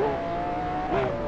Wolves. Wolves.